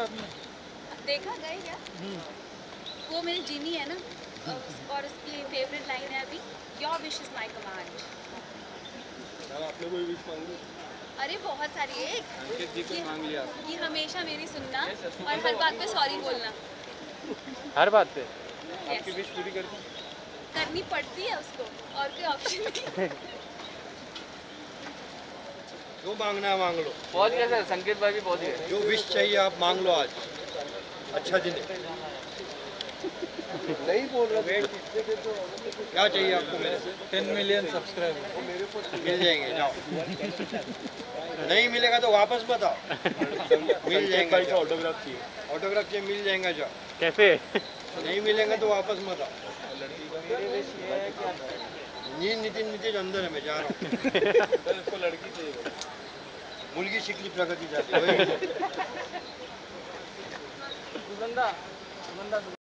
देखा गए क्या? वो मेरी जीनी है ना और उसकी फेवरेट लाइन है अभी your wish is my command आपने कोई विश मांगी? अरे बहुत सारी है। एक अंकित जी को मांग लिया। कि हमेशा मेरी सुनना और हर बात पे सॉरी बोलना। हर बात पे? आपकी विश पूरी कर करनी पड़ती है उसको और कोई ऑप्शन नहीं। जो मांगना है मांग लो? पहुँच गया सर संकेत भाई भी पहुँच गए जो विश चाहिए आप मांग लो आज। अच्छा दिन नहीं। बोल रहा क्या चाहिए आपको मेरे से? टेन मिलियन सब्सक्राइबर मिल जाएँगे जाओ। नहीं मिलेगा तो वापस बताओ। मिल जाएँगे। ऑटोग्राफ चाहिए। ऑटोग्राफ चाहिए मिल जाएगा जाओ। कैसे नहीं मिलेगा तो वापस मत आओ नी नितिन नितिन अंदर है मैं जा रहा हूँ। लड़की चाहिए। मुलगी शिकली प्रगती झाली